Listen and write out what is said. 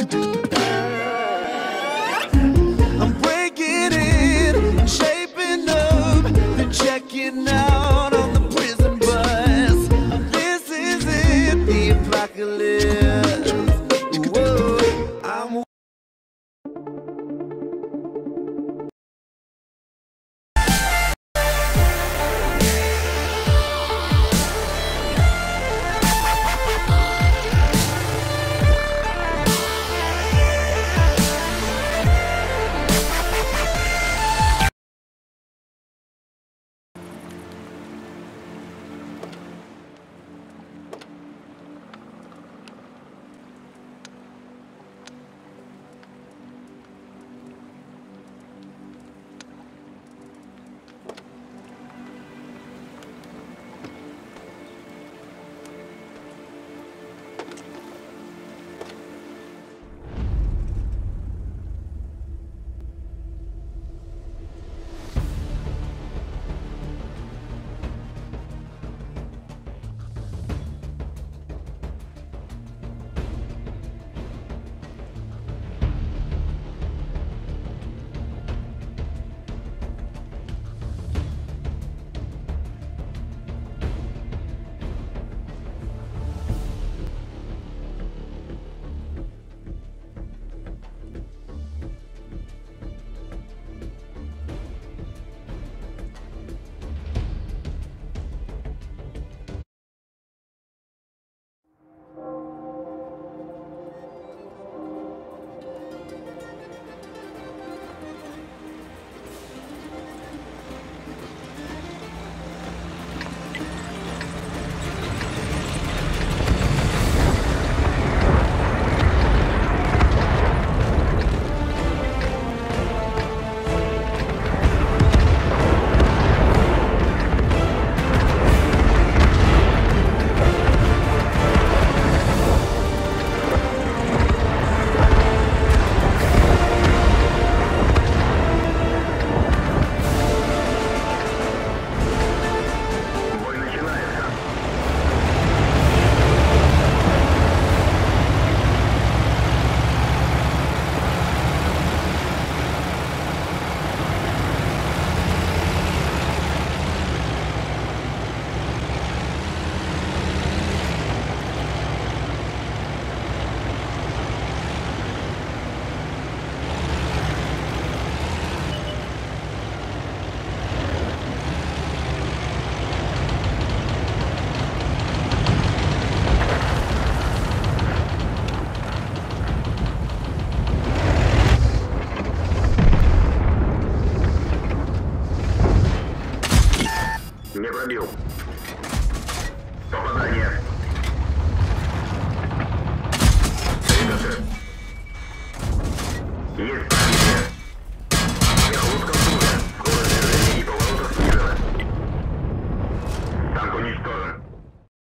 I'm breaking in, shaping up, then checking out. odbił. Powodzenie. Jest prawie.